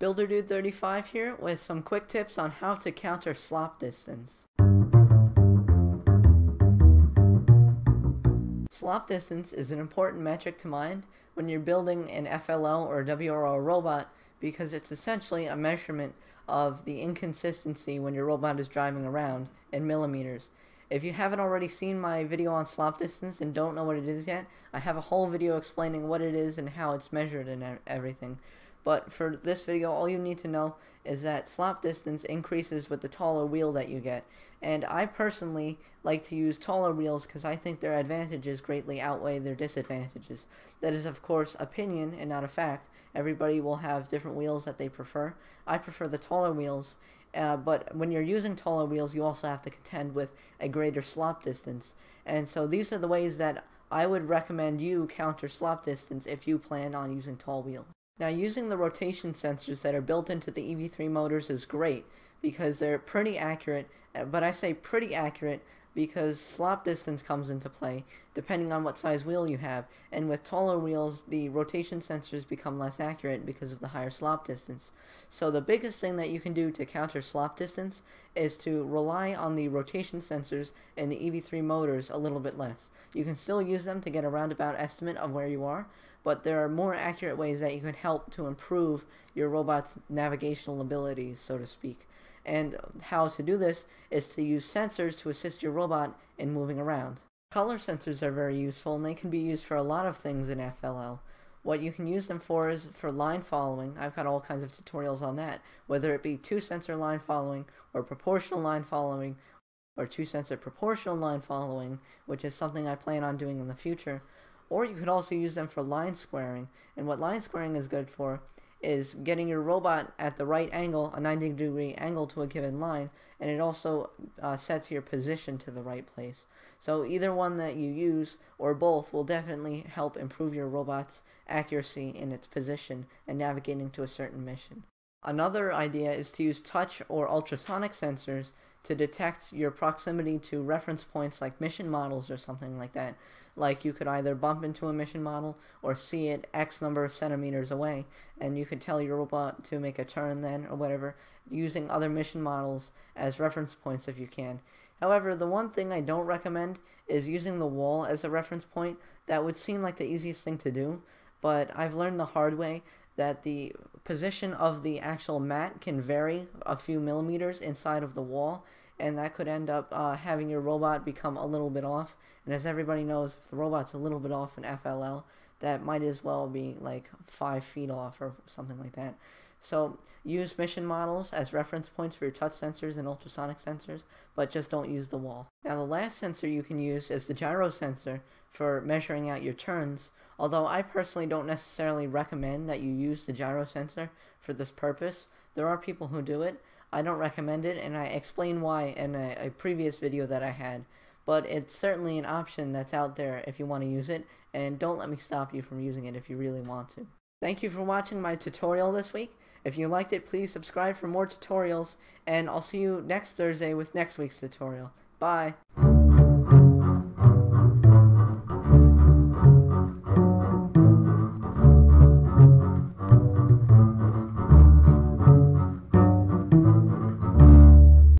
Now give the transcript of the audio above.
BuilderDude35 here with some quick tips on how to counter slop distance. Slop distance is an important metric to mind when you're building an FLL or WRO robot because it's essentially a measurement of the inconsistency when your robot is driving around in millimeters. If you haven't already seen my video on slop distance and don't know what it is yet, I have a whole video explaining what it is and how it's measured and everything. But for this video, all you need to know is that slop distance increases with the taller wheel that you get. And I personally like to use taller wheels because I think their advantages greatly outweigh their disadvantages. That is, of course, opinion and not a fact. Everybody will have different wheels that they prefer. I prefer the taller wheels, uh, but when you're using taller wheels, you also have to contend with a greater slop distance. And so these are the ways that I would recommend you counter slop distance if you plan on using tall wheels. Now using the rotation sensors that are built into the EV3 motors is great because they're pretty accurate, uh, but I say pretty accurate because slop distance comes into play depending on what size wheel you have and with taller wheels the rotation sensors become less accurate because of the higher slop distance. So the biggest thing that you can do to counter slop distance is to rely on the rotation sensors in the EV3 motors a little bit less. You can still use them to get a roundabout estimate of where you are but there are more accurate ways that you can help to improve your robot's navigational abilities, so to speak. And how to do this is to use sensors to assist your robot in moving around. Color sensors are very useful and they can be used for a lot of things in FLL. What you can use them for is for line following. I've got all kinds of tutorials on that, whether it be two sensor line following or proportional line following or two sensor proportional line following, which is something I plan on doing in the future. Or you could also use them for line squaring. And what line squaring is good for is getting your robot at the right angle, a 90 degree angle to a given line, and it also uh, sets your position to the right place. So either one that you use, or both, will definitely help improve your robot's accuracy in its position and navigating to a certain mission. Another idea is to use touch or ultrasonic sensors to detect your proximity to reference points like mission models or something like that. Like you could either bump into a mission model or see it X number of centimeters away, and you could tell your robot to make a turn then or whatever, using other mission models as reference points if you can. However, the one thing I don't recommend is using the wall as a reference point. That would seem like the easiest thing to do, but I've learned the hard way that the position of the actual mat can vary a few millimeters inside of the wall and that could end up uh, having your robot become a little bit off and as everybody knows if the robot's a little bit off in FLL that might as well be like five feet off or something like that so use mission models as reference points for your touch sensors and ultrasonic sensors, but just don't use the wall. Now the last sensor you can use is the gyro sensor for measuring out your turns, although I personally don't necessarily recommend that you use the gyro sensor for this purpose. There are people who do it. I don't recommend it, and I explain why in a, a previous video that I had. But it's certainly an option that's out there if you want to use it, and don't let me stop you from using it if you really want to. Thank you for watching my tutorial this week. If you liked it, please subscribe for more tutorials, and I'll see you next Thursday with next week's tutorial. Bye!